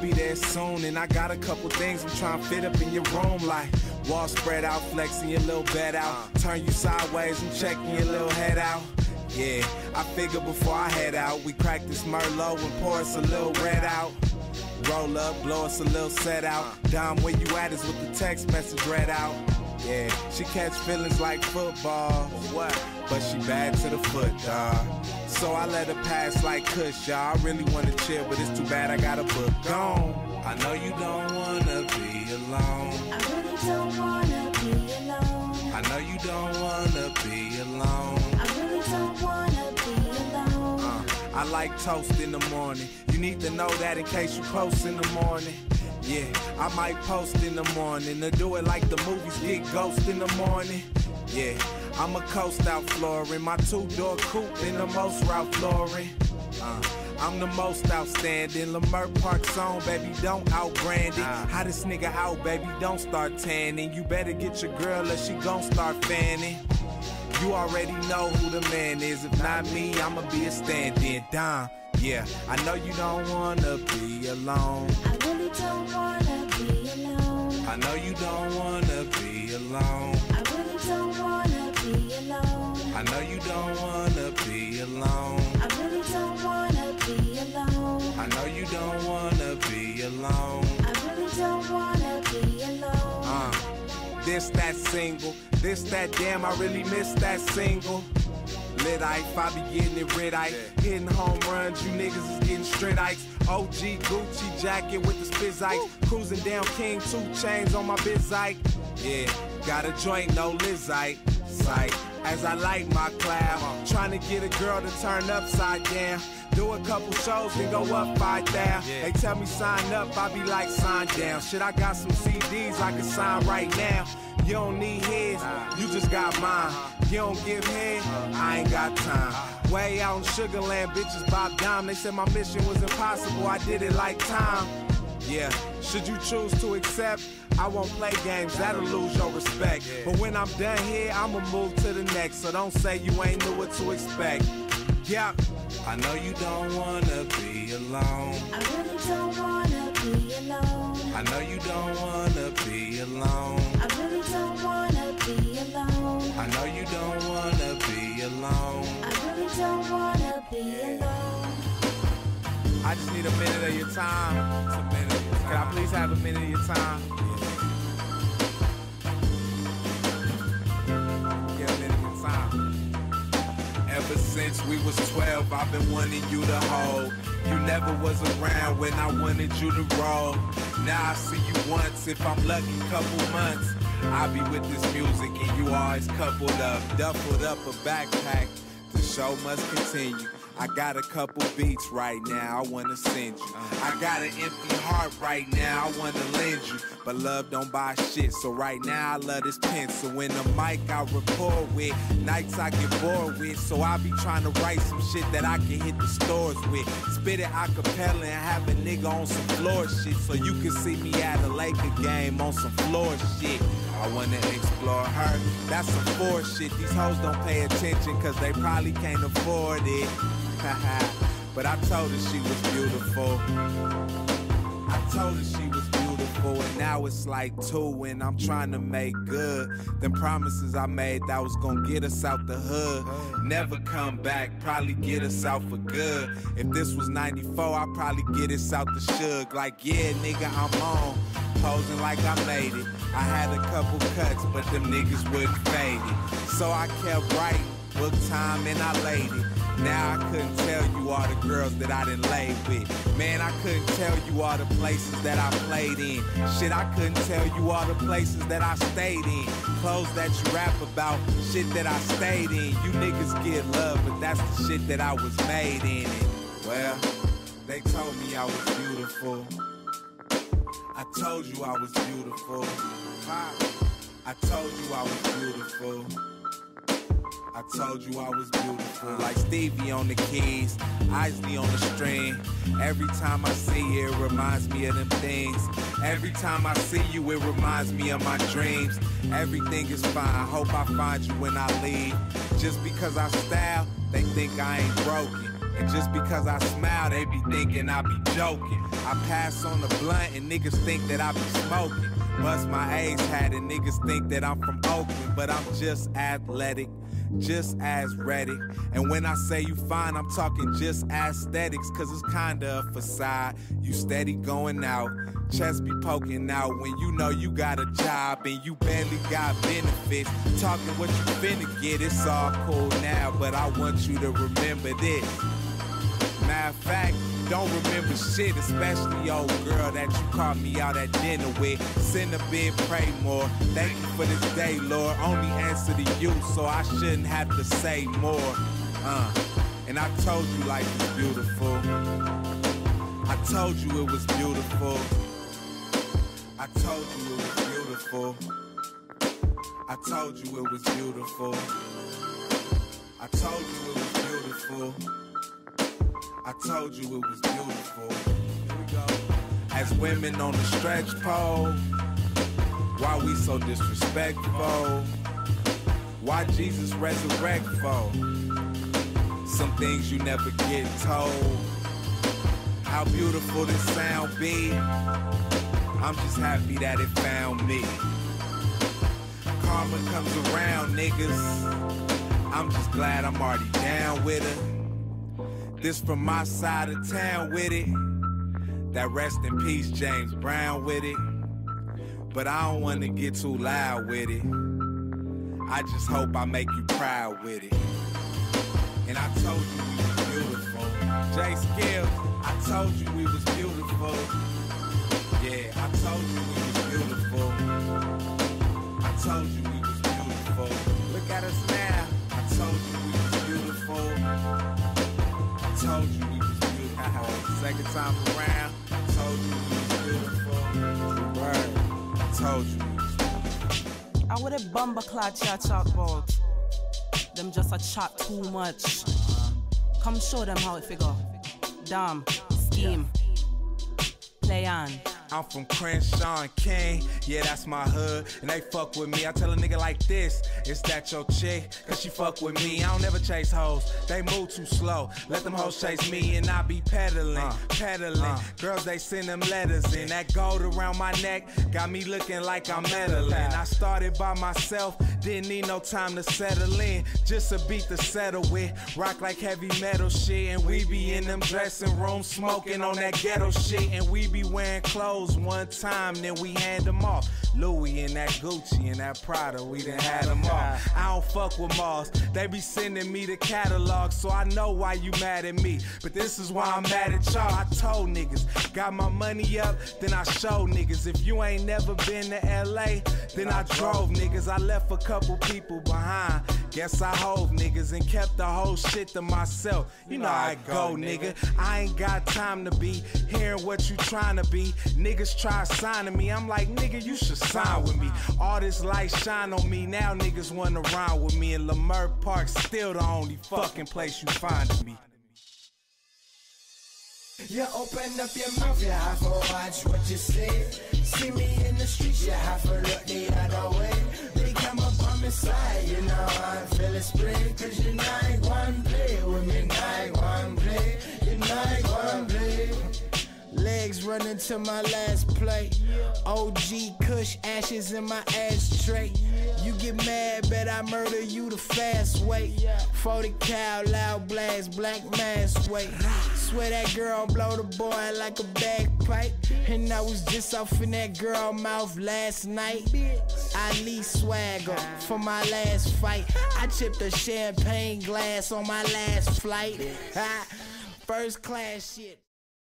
Be there soon, and I got a couple things I'm trying to fit up in your room, like wall spread out, flexing your little bed out, turn you sideways and checking your little head out. Yeah, I figure before I head out, we crack this Merlot and pour us a little red out. Roll up, blow us a little set out. Dom, where you at is with the text message read out. Yeah, she catch feelings like football. What? But she bad to the foot, dawg. So I let her pass like Kush, y'all. I really wanna chill, but it's too bad I got a book gone. I know you don't wanna be alone. I really don't wanna be alone. I know you don't wanna be alone. I really don't wanna be alone. Uh, I like toast in the morning. You need to know that in case you post in the morning. Yeah, I might post in the morning to do it like the movies get ghost in the morning. Yeah, I'm a coast out flooring, my two door coupe in the most route flooring. Uh, I'm the most outstanding. Leimert Park song, baby, don't outbrand it. Hottest nigga out, baby, don't start tanning. You better get your girl or she gon' start fanning. You already know who the man is. If not me, I'ma be a stand-in. Dom, yeah, I know you don't wanna be alone. I don't wanna be alone. I know you don't wanna be alone. I really don't wanna be alone. I know you don't wanna be alone. I really don't wanna be alone. I know you don't wanna be alone. I really don't wanna be alone. Uh, this that single, this that damn, I really miss that single. Lit I be getting it red ice. Hitting home runs, you niggas is getting straight ice. OG Gucci jacket with the spizz ice. Cruising down King, two chains on my bizite. Yeah, got a joint, no lizite. Sight. As I light my cloud, trying to get a girl to turn upside down. Do a couple shows, then go up five down. They tell me sign up, I be like sign down. Shit, I got some CDs I can sign right now. You don't need his, you just got mine. You don't give head, I ain't got time. Way out in Sugarland, bitches Bob Dom. They said my mission was impossible, I did it like time. Yeah, should you choose to accept, I won't play games, that'll lose your respect. But when I'm done here, I'ma move to the next. So don't say you ain't knew what to expect. Yeah, I know you don't wanna be alone. I really don't wanna be alone. I know you don't wanna be alone. I really don't wanna be alone. I know you don't wanna be alone. I really don't wanna be alone. I just need a minute of your time. Have a minute of your time? A minute of your time. Ever since we was 12, I've been wanting you to hold. You never was around when I wanted you to roll. Now I see you once, if I'm lucky, couple months. I be with this music and you always coupled up, duffled up a backpack. The show must continue. I got a couple beats right now, I wanna send you. I got an empty heart right now, I wanna lend you. But love don't buy shit, so right now I love this pencil. In the mic I record with, nights I get bored with. So I be trying to write some shit that I can hit the stores with. Spit it acapella and have a nigga on some floor shit. So you can see me at a Laker game on some floor shit. I wanna explore her, that's some four shit. These hoes don't pay attention cause they probably can't afford it. But I told her she was beautiful. I told her she was beautiful, and now it's like two, and I'm trying to make good. Them promises I made that was gonna get us out the hood. Never come back, probably get us out for good. If this was 94, I'd probably get us out the shug. Like, yeah, nigga, I'm on. Posing like I made it. I had a couple cuts, but them niggas wouldn't fade it. So I kept writing, book time, and I laid it. Now I couldn't tell you all the girls that I didn't lay with. Man, I couldn't tell you all the places that I played in. Shit, I couldn't tell you all the places that I stayed in. Clothes that you rap about, shit that I stayed in. You niggas get love, but that's the shit that I was made in. And, well, they told me I was beautiful. I told you I was beautiful. I told you I was beautiful. I told you I was beautiful. Like Stevie on the keys, Isley on the string. Every time I see you, it reminds me of them things. Every time I see you, it reminds me of my dreams. Everything is fine. I hope I find you when I leave. Just because I style, they think I ain't broken. And just because I smile, they be thinking I be joking. I pass on the blunt and niggas think that I be smoking. Bust my A's hat and niggas think that I'm from Oakland, but I'm just athletic just as ready. And when I say you fine, I'm talking just aesthetics, cause it's kinda a facade. You steady going out, chest be poking out when you know you got a job and you barely got benefits. Talking what you finna get, it's all cool now, but I want you to remember this. Matter of fact, don't remember shit, especially old girl that you caught me out at dinner with. Send a bid, pray more. Thank you for this day, Lord. Only answer to you, so I shouldn't have to say more. Uh, and I told you life was beautiful. I told you it was beautiful. I told you it was beautiful. I told you it was beautiful. I told you it was beautiful. I told you it was beautiful. As women on the stretch pole, why we so disrespectful? Why Jesus resurrect for? Some things you never get told. How beautiful this sound be. I'm just happy that it found me. Karma comes around, niggas. I'm just glad I'm already down with it. This from my side of town with it. That rest in peace, James Brown with it. But I don't wanna get too loud with it. I just hope I make you proud with it. And I told you we was beautiful. Jay Skills, I told you we was beautiful. Yeah, I told you we was beautiful. I told you we was beautiful. Look at us now. Beautiful. Time around, I told you we was beautiful. Word. Told you we was beautiful. I would have bumper clad chat talk about. Them just a chat too much. Come show them how it figure. Damn, scheme. Play on. I'm from Crenshaw and King, yeah, that's my hood. And they fuck with me. I tell a nigga like this, is that your chick, cause she fuck with me. I don't never chase hoes, they move too slow. Let them hoes chase me and I be peddling, uh, peddling. Uh. Girls, they send them letters in. That gold around my neck got me looking like I'm meddling. I started by myself, didn't need no time to settle in. Just a beat to settle with. Rock like heavy metal shit. And we be in them dressing rooms smoking on that ghetto shit. And we be wearing clothes one time, then we hand them off. Louis and that Gucci and that Prada, we done had them off. I don't fuck with Moss. They be sending me the catalog, so I know why you mad at me. But this is why I'm mad at y'all. I told niggas, got my money up, then I show niggas. If you ain't never been to LA, then I drove niggas. I left a couple people behind. Guess I hove niggas and kept the whole shit to myself. You know how I go, nigga. I ain't got time to be hearing what you trying to be. Niggas try signing me. I'm like, nigga, you should sign with me. All this light shine on me. Now niggas wanna rhyme with me. And Leimert Park still the only fucking place you find me. You open up your mouth, you have to watch what you say. See me in the streets, you have to look the other way. You know I feel a spray. Cause you not one play with me, not one play. You not one play. Legs running to my last play. OG Kush ashes in my ashtray. You get mad, bet I murder you the fast way. 40 cow, loud blast, black mask weight. Swear that girl blow the boy like a bagpipe. And I was just off in that girl mouth last night. I Ali swagger for my last fight. I chipped a champagne glass on my last flight. First class shit.